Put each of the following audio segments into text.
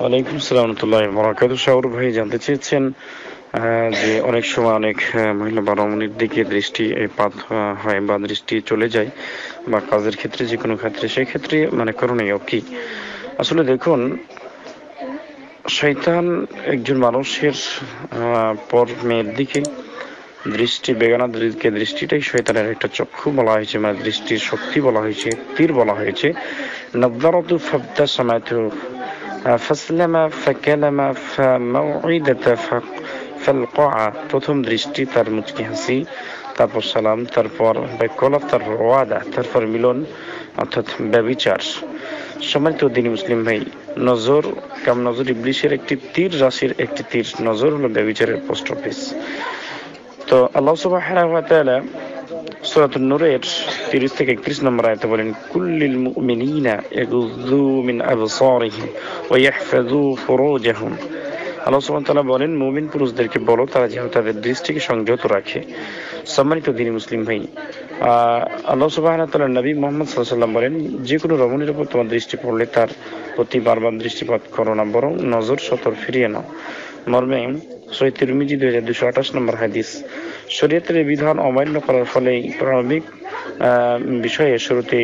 ওয়ালাইকুম ভাই জানতে চেয়েছেন যে অনেক সময় অনেক মহিলা বা রমণীর দিকে দৃষ্টি পাত হয় বা দৃষ্টি চলে যায় বা কাজের ক্ষেত্রে যে কোনো ক্ষেত্রে, সেই ক্ষেত্রে মানে করণীয় কি? আসলে দেখুন, শয়তান একজন মানুষের পর মেয়ের দিকে দৃষ্টি, বেগানা দিকে দৃষ্টিটাই শয়তানের একটা চক্ষু বলা হয়েছে মানে দৃষ্টির শক্তি বলা হয়েছে, তীর বলা হয়েছে। নবদারতু ফাবদা সামাতু প্রথম দৃষ্টি তার মুচকি হাসি, তারপর সালাম, তারপর তারপর মিলন, অর্থাৎ ব্যবিচার সম্মানিত দিনী মুসলিম ভাই, নজর কাম নজর? ইবলিশের একটি তীর, রাশির একটি তীর। নজর হলো ব্যবিচারের পোস্ট অফিস। তো আল্লাহ তাআলা সূরাতুন নূরের 30 থেকে 31 নম্বর বলেন কুল্লিল মুমিনিনা মিন আবসারিহিম ওয়া ফুরুজাহুম। আল্লাহ সুবহানাহু তাআলা বলেন, মুমিন পুরুষদেরকে বলো, তারা যেন তাদের দৃষ্টিকে সংযত রাখে। সম্মানিত মুসলিম ভাই আল্লাহ সুবহানাহু তাআলা নবী মুহাম্মদ সাল্লাল্লাহু আলাইহি বলেন যে কোনো রমণীর উপর তোমার দৃষ্টি পড়লে তার প্রতি বারবার দৃষ্টিপাত করো না, বরং নজর সতর ফিরিয়ে নাও। মর্মে সহি তিরমিজি দুই হাজার দুশো আঠাশ নম্বর হাদিস শরীয়তের বিধান অমান্য করার ফলে প্রারম্ভিক বিষয়ে শুরুতে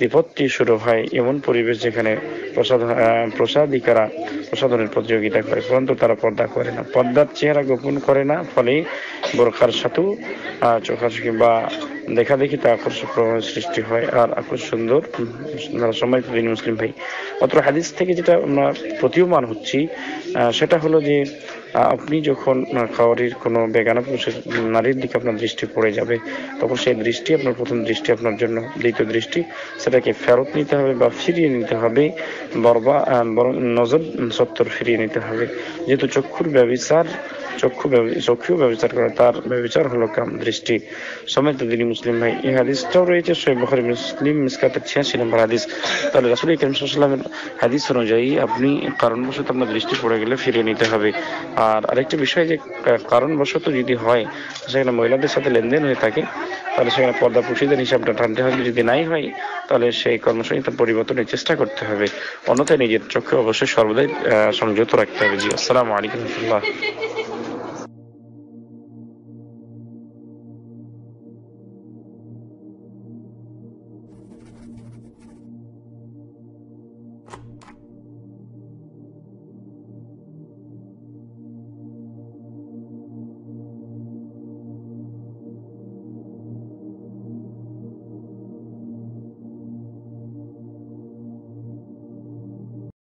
বিপত্তি শুরু হয় এমন পরিবেশ যেখানে প্রসাদ প্রসাদিকারা প্রসাদনের প্রতিযোগিতা করে পরন্তু তারা পর্দা করে না। পর্দার চেহারা গোপন করে না ফলে বোরখার আহ, চোখাচোখি বা দেখা দেখি তা আকর্ষক প্রভাব সৃষ্টি হয় আর আকর্ষণ সুন্দর। সময় দিন মুসলিম ভাই অত্র হাদিস থেকে যেটা আমরা প্রতীয়মান হচ্ছি সেটা হলো যে আপনি যখন খাবারের কোনো বেগানা পুরুষের নারীর দিকে আপনার দৃষ্টি পড়ে যাবে, তখন সেই দৃষ্টি, আপনার প্রথম দৃষ্টি আপনার জন্য, দ্বিতীয় দৃষ্টি, সেটাকে ফেরত নিতে হবে বা ফিরিয়ে নিতে হবে, বরবা বরং নজর সত্তর ফিরিয়ে নিতে হবে। যেহেতু চক্ষুর ব্যবচার চক্ষু চক্ষু ব্যবচার করে, তার ব্যবচার হলো কাম দৃষ্টি। সমেত দিনী মুসলিম ভাই। এই হাদিসটাও রয়েছে সৈয় বখরি, মুসলিম মিসকাতের ছিয়াশি নম্বর হাদিস। তাহলে রাসুল করিম সাল্লামের হাদিস অনুযায়ী আপনি কারণবশত আপনার দৃষ্টি পড়ে গেলে ফিরিয়ে নিতে হবে। আর আরেকটা বিষয় যে কারণবশত যদি হয়, সেখানে মহিলাদের সাথে লেনদেন হয়ে থাকে, তাহলে সেখানে পর্দা পুষিদের হিসাবটা টানতে হবে। যদি নাই হয়, তাহলে সেই কর্মসংস্থান পরিবর্তনের চেষ্টা করতে হবে। অন্যথায় নিজের চোখে অবশ্যই সর্বদাই সংযত রাখতে হবে। জি, আসসালামু আলাইকুম রহমতুল্লাহ।